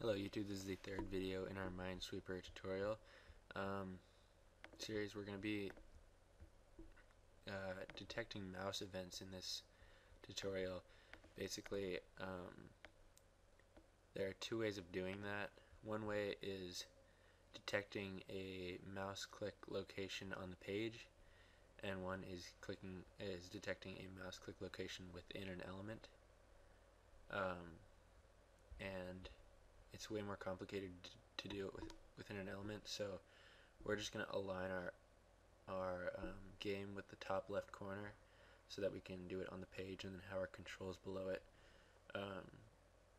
Hello YouTube, this is the third video in our Minesweeper tutorial um, series. We're going to be uh, detecting mouse events in this tutorial. Basically, um, there are two ways of doing that. One way is detecting a mouse click location on the page and one is clicking is detecting a mouse click location within an element. Um, and it's way more complicated to do it with, within an element so we're just going to align our our um, game with the top left corner so that we can do it on the page and then have our controls below it um,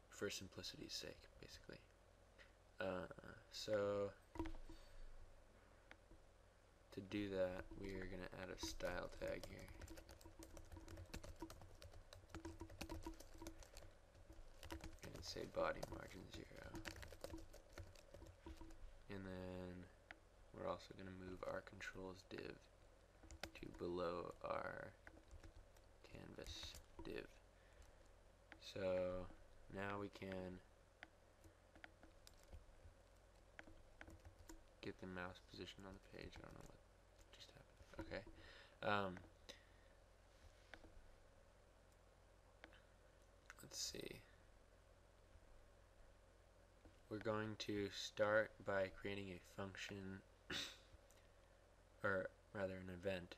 for simplicity's sake basically. Uh, so to do that we are going to add a style tag here say body margin 0 and then we're also going to move our controls div to below our canvas div. So now we can get the mouse position on the page. I don't know what just happened. Okay. Um, let's see we're going to start by creating a function, or rather an event.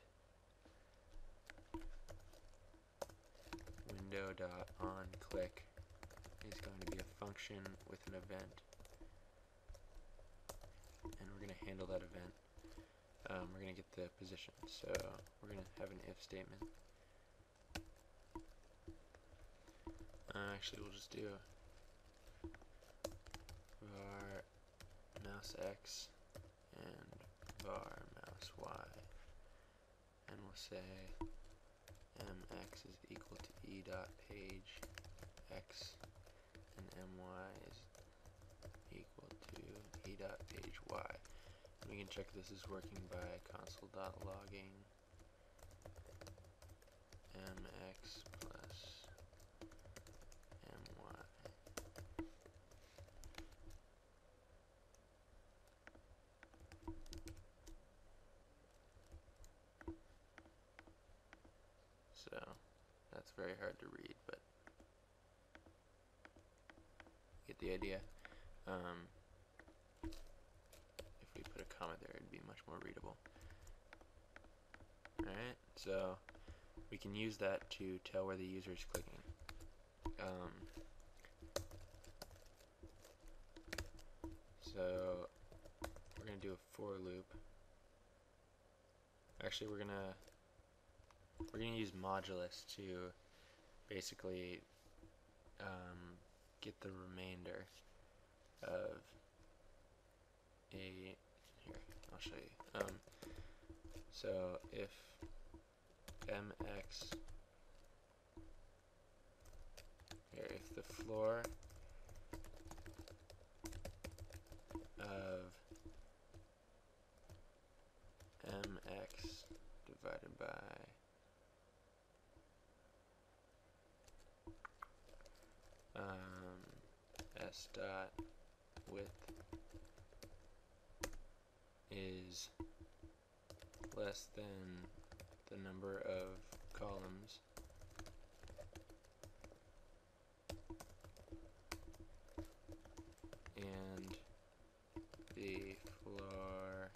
Window dot on click is going to be a function with an event, and we're going to handle that event. Um, we're going to get the position, so we're going to have an if statement. Uh, actually, we'll just do var mouse x and var mouse y. And we'll say mx is equal to e dot page x and my is equal to e dot page y. And we can check this is working by console dot logging mx so that's very hard to read, but get the idea. Um, if we put a comma there, it'd be much more readable. Alright, so we can use that to tell where the user is clicking. Um, so we're going to do a for loop. Actually, we're going to we're going to use modulus to basically um, get the remainder of a here I'll show you. Um, so if mx here if the floor of mx divided by s dot width is less than the number of columns. And the floor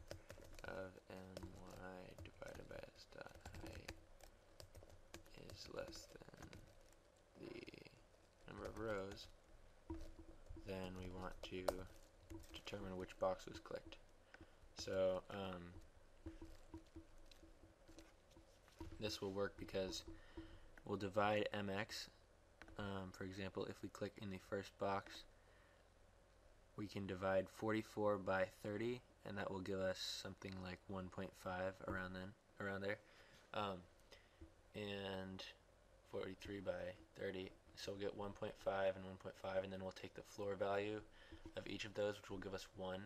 of my divided by s dot height is less than the number of rows then we want to determine which box was clicked. So um, this will work because we'll divide mx. Um, for example, if we click in the first box, we can divide 44 by 30, and that will give us something like 1.5 around then, around there, um, and 43 by 30 so we'll get 1.5 and 1.5 and then we'll take the floor value of each of those which will give us 1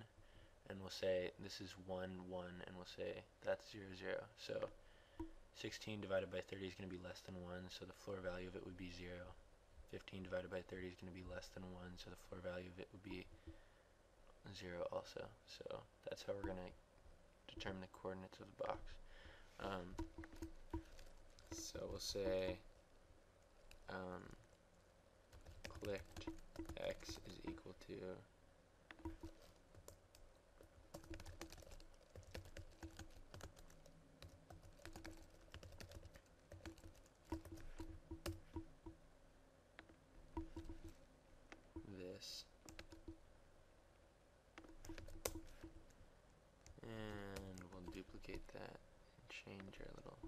and we'll say this is 1, 1 and we'll say that's 0, 0. So 16 divided by 30 is going to be less than 1 so the floor value of it would be 0 15 divided by 30 is going to be less than 1, so the floor value of it would be 0 also. So that's how we're going to determine the coordinates of the box. Um, so we'll say um, clicked x is equal to this. And we'll duplicate that and change our little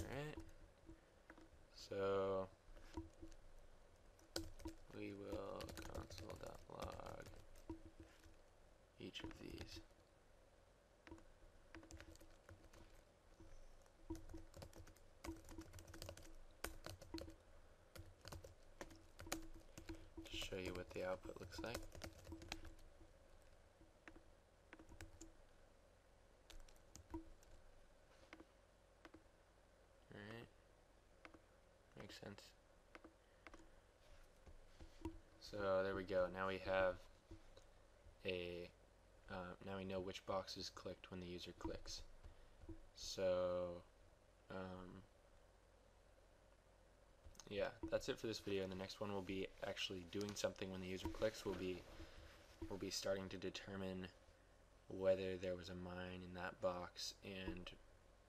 Alright. So we will console.log each of these. Show you what the output looks like. Makes sense. So there we go. Now we have a, know which box is clicked when the user clicks. So, um, yeah, that's it for this video. And the next one will be actually doing something when the user clicks. We'll be, we'll be starting to determine whether there was a mine in that box and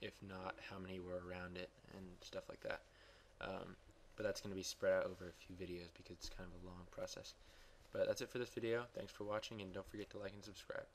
if not, how many were around it and stuff like that. Um, but that's going to be spread out over a few videos because it's kind of a long process. But that's it for this video. Thanks for watching and don't forget to like and subscribe.